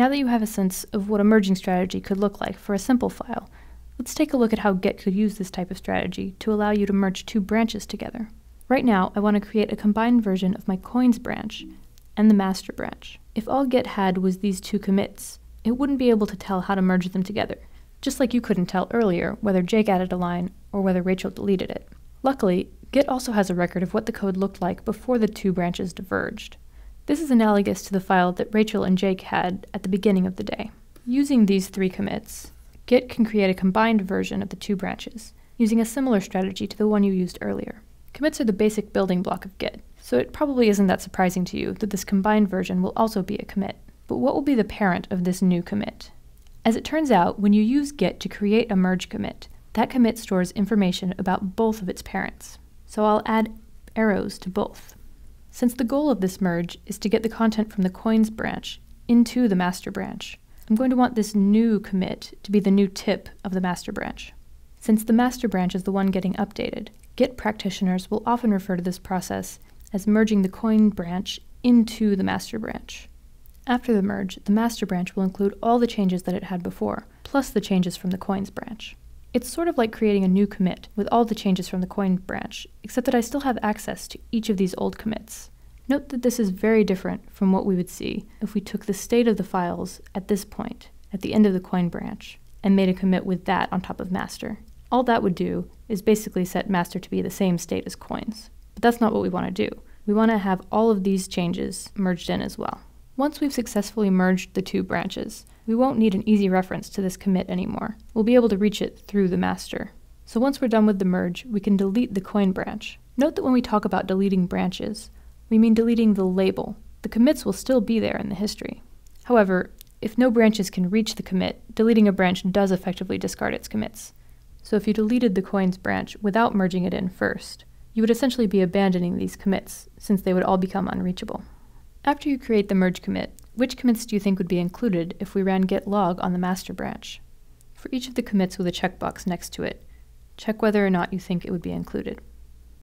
Now that you have a sense of what a merging strategy could look like for a simple file, let's take a look at how Git could use this type of strategy to allow you to merge two branches together. Right now, I want to create a combined version of my coins branch and the master branch. If all Git had was these two commits, it wouldn't be able to tell how to merge them together, just like you couldn't tell earlier whether Jake added a line or whether Rachel deleted it. Luckily, Git also has a record of what the code looked like before the two branches diverged. This is analogous to the file that Rachel and Jake had at the beginning of the day. Using these three commits, Git can create a combined version of the two branches, using a similar strategy to the one you used earlier. Commits are the basic building block of Git, so it probably isn't that surprising to you that this combined version will also be a commit. But what will be the parent of this new commit? As it turns out, when you use Git to create a merge commit, that commit stores information about both of its parents. So I'll add arrows to both. Since the goal of this merge is to get the content from the coins branch into the master branch, I'm going to want this new commit to be the new tip of the master branch. Since the master branch is the one getting updated, Git practitioners will often refer to this process as merging the coin branch into the master branch. After the merge, the master branch will include all the changes that it had before, plus the changes from the coins branch. It's sort of like creating a new commit with all the changes from the coin branch, except that I still have access to each of these old commits. Note that this is very different from what we would see if we took the state of the files at this point, at the end of the coin branch, and made a commit with that on top of master. All that would do is basically set master to be the same state as coins. But that's not what we want to do. We want to have all of these changes merged in as well. Once we've successfully merged the two branches, we won't need an easy reference to this commit anymore. We'll be able to reach it through the master. So once we're done with the merge, we can delete the coin branch. Note that when we talk about deleting branches, we mean deleting the label. The commits will still be there in the history. However, if no branches can reach the commit, deleting a branch does effectively discard its commits. So if you deleted the coins branch without merging it in first, you would essentially be abandoning these commits, since they would all become unreachable. After you create the merge commit, which commits do you think would be included if we ran git log on the master branch? For each of the commits with a checkbox next to it, check whether or not you think it would be included.